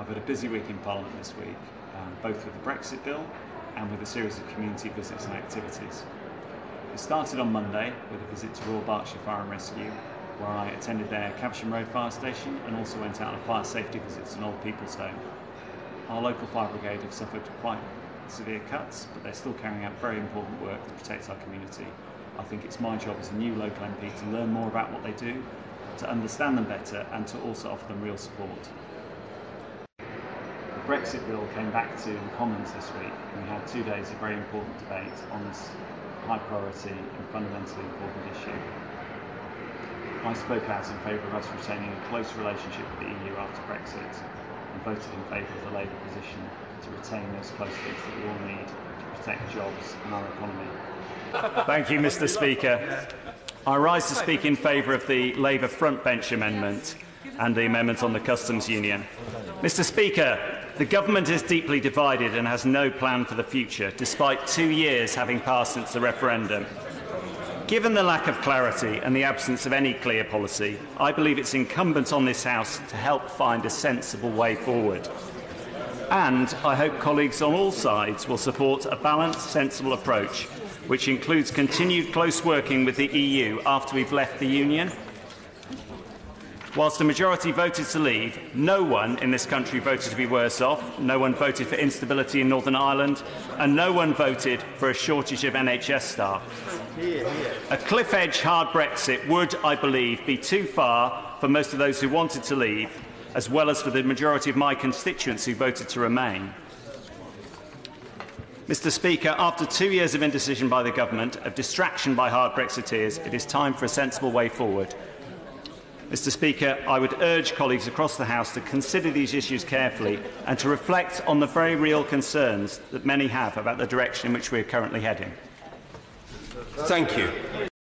I've had a busy week in Parliament this week, um, both with the Brexit bill and with a series of community visits and activities. It started on Monday with a visit to Royal Berkshire Fire and Rescue, where I attended their Caversham Road Fire Station and also went out on a fire safety visit to an old people's home. Our local fire brigade have suffered quite severe cuts, but they're still carrying out very important work to protect our community. I think it's my job as a new local MP to learn more about what they do, to understand them better, and to also offer them real support. Brexit bill came back to the Commons this week, and we had two days of very important debate on this high priority and fundamentally important issue. I spoke out in favour of us retaining a close relationship with the EU after Brexit and voted in favour of the Labour position to retain those close links that we all need to protect jobs and our economy. Thank you, Mr Speaker. I rise to speak in favour of the Labour frontbench amendment and the amendment on the customs union. Mr Speaker, the government is deeply divided and has no plan for the future, despite two years having passed since the referendum. Given the lack of clarity and the absence of any clear policy, I believe it's incumbent on this House to help find a sensible way forward. And I hope colleagues on all sides will support a balanced, sensible approach, which includes continued close working with the EU after we've left the Union. Whilst the majority voted to leave, no one in this country voted to be worse off, no one voted for instability in Northern Ireland, and no one voted for a shortage of NHS staff. A cliff edge hard Brexit would, I believe, be too far for most of those who wanted to leave, as well as for the majority of my constituents who voted to remain. Mr Speaker, after two years of indecision by the government, of distraction by hard Brexiteers, it is time for a sensible way forward. Mr Speaker, I would urge colleagues across the House to consider these issues carefully and to reflect on the very real concerns that many have about the direction in which we are currently heading. Thank you.